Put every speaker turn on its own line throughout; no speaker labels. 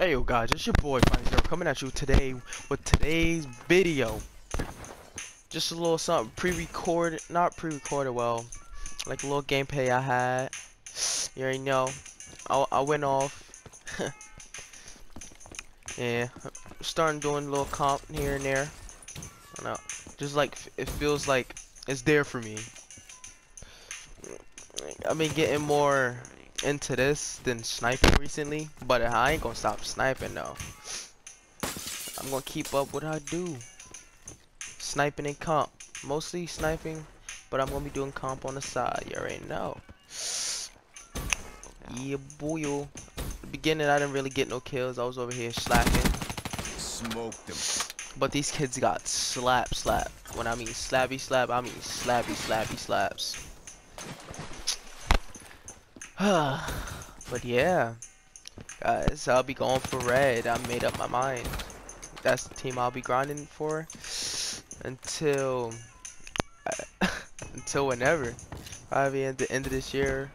Hey yo guys, it's your boy Five Zero coming at you today with today's video. Just a little something pre-recorded, not pre-recorded, well, like a little gameplay I had. You already know. I, I went off. yeah, starting doing a little comp here and there. I know, uh, just like it feels like it's there for me. I've been getting more into this than sniping recently, but I ain't gonna stop sniping though. I'm gonna keep up what I do. Sniping and comp. Mostly sniping, but I'm gonna be doing comp on the side. You already know. Yeah, boy. The beginning, I didn't really get no kills. I was over here slacking.
Smoked them.
But these kids got slap slap. When I mean slappy slap, I mean slappy slappy slaps. but yeah, guys, I'll be going for red. I made up my mind. That's the team I'll be grinding for until until whenever, probably at the end of this year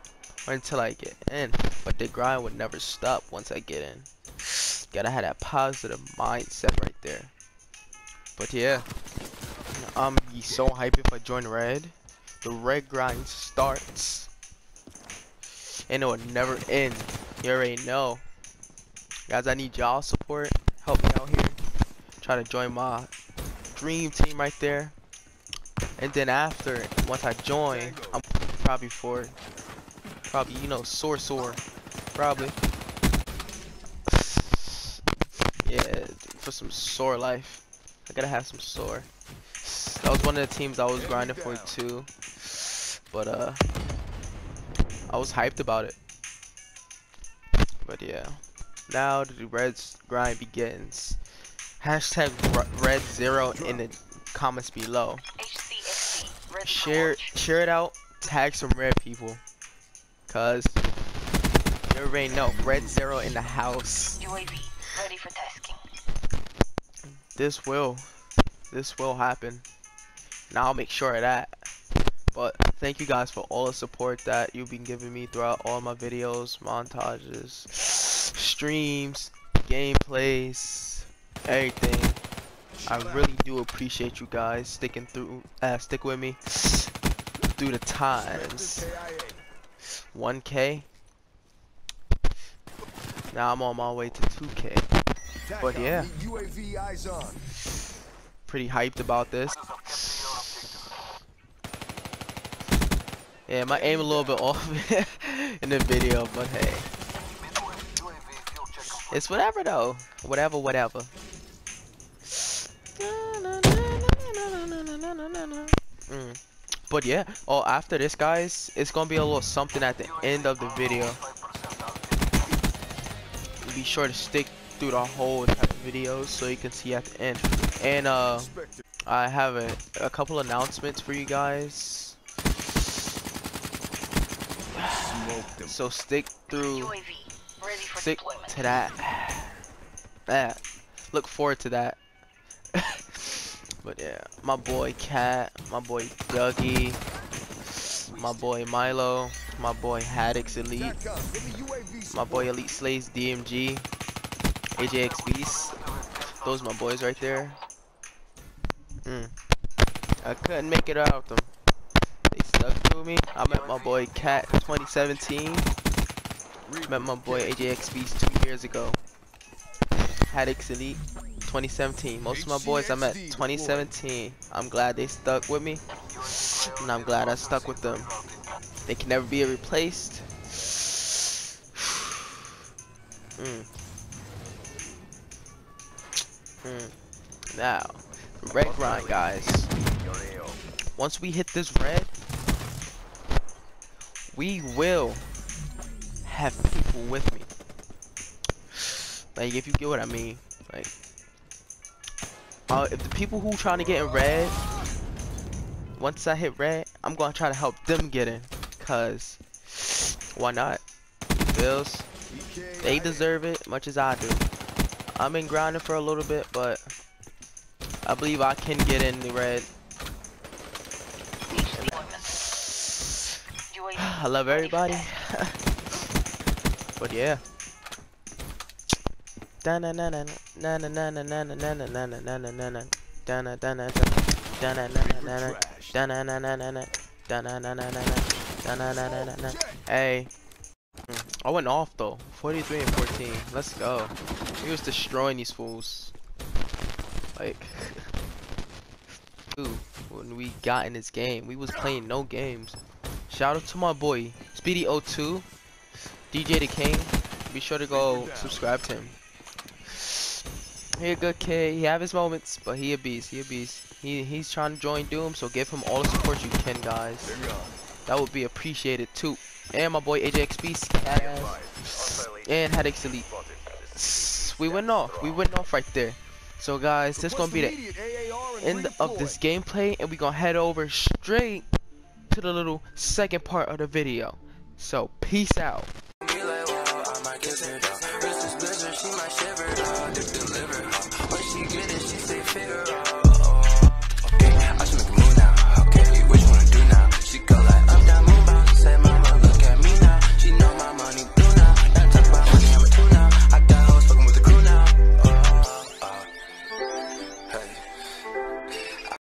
or until I get in. But the grind would never stop once I get in. Gotta have that positive mindset right there. But yeah, I'm so hyped if I join red. The red grind starts and it will never end. You already know. Guys, I need y'all support. Help me out here. Try to join my dream team right there. And then after, once I join, I'm probably for, probably, you know, soar soar. Probably. Yeah, for some soar life. I gotta have some soar. That was one of the teams I was grinding for too. But, uh, I was hyped about it. But yeah. Now the Reds grind begins. Hashtag red zero in the comments below. Share share it out. Tag some red people. Cause you already know red zero in the house.
UAV ready for tasking.
This will this will happen. Now I'll make sure of that. But thank you guys for all the support that you've been giving me throughout all my videos, montages, streams, gameplays, everything. I really do appreciate you guys sticking through, uh, stick with me through the times. 1K. Now I'm on my way to 2K. But yeah, pretty hyped about this. Yeah, my aim a little bit off in the video, but hey. It's whatever though. Whatever, whatever. Mm. But yeah, oh after this guys, it's gonna be a little something at the end of the video. Be sure to stick through the whole videos so you can see at the end. And uh I have a, a couple announcements for you guys. So stick through, stick to that. That. Look forward to that. but yeah, my boy Cat, my boy Dougie, my boy Milo, my boy Haddix Elite, my boy Elite Slays DMG, AJX Beast. Those my boys right there. Mm. I couldn't make it out them to me. I met my boy Cat 2017. Met my boy AJX two years ago. Haddix Elite 2017. Most of my boys I met 2017. I'm glad they stuck with me. And I'm glad I stuck with them. They can never be replaced. mm. Mm. Now, red grind, guys. Once we hit this red, we will have people with me. Like, if you get what I mean. Like, uh, if the people who trying to get in red, once I hit red, I'm gonna try to help them get in. Cause, why not? Bills, they deserve it much as I do. I've been grinding for a little bit, but I believe I can get in the red. Da na da na da na na na na na da na na na na na da na na na na na da na na na na na hey hmm, I went off though. 43 and 14 let's go. He was destroying these fools. Like when we got in this game we was playing no games shout out to my boy Speedy02 DJ the King be sure to go subscribe to him he a good kid. He have his moments, but he a beast. He a beast. He he's trying to join Doom, so give him all the support you can, guys. That would be appreciated too. And my boy AJXP, and Haddix Elite. We went off. We went off right there. So guys, this gonna be the end of this gameplay, and we gonna head over straight to the little second part of the video. So peace out.